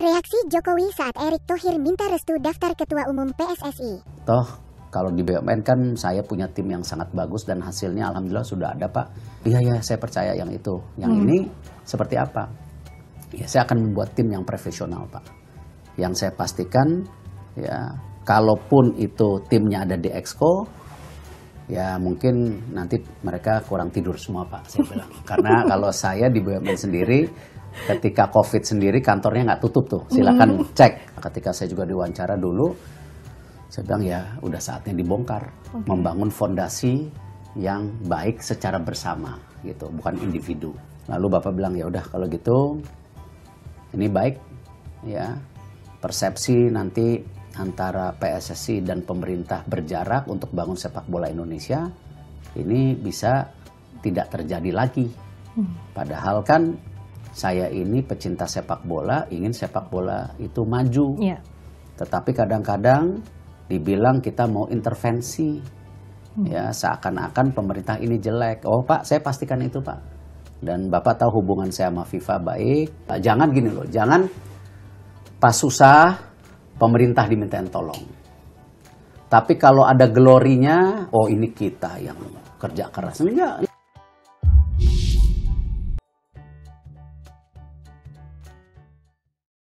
Reaksi Jokowi saat Erick Thohir minta restu daftar Ketua Umum PSSI. Toh kalau di BUMN kan saya punya tim yang sangat bagus dan hasilnya alhamdulillah sudah ada Pak. Iya ya saya percaya yang itu. Yang Hmm. ini seperti apa? Ya saya akan membuat tim yang profesional Pak. Yang saya pastikan ya kalaupun itu timnya ada di Exco ya mungkin nanti mereka kurang tidur semua Pak saya bilang. Karena kalau saya di BUMN sendiri ketika COVID sendiri kantornya nggak tutup tuh. Silakan cek. Ketika saya juga diwawancara dulu saya bilang ya udah saatnya dibongkar, membangun fondasi yang baik secara bersama gitu, bukan individu. Lalu Bapak bilang ya udah kalau gitu ini baik ya. Persepsi nanti antara PSSI dan pemerintah berjarak untuk bangun sepak bola Indonesia ini bisa tidak terjadi lagi. Padahal kan saya ini pecinta sepak bola, ingin sepak bola itu maju. Iya. Tetapi kadang-kadang dibilang kita mau intervensi, ya seakan-akan pemerintah ini jelek. Oh Pak, saya pastikan itu Pak. Dan Bapak tahu hubungan saya sama FIFA baik. Jangan gini loh, jangan pas susah pemerintah dimintain tolong. Tapi kalau ada glorinya, oh ini kita yang kerja keras. Enggak,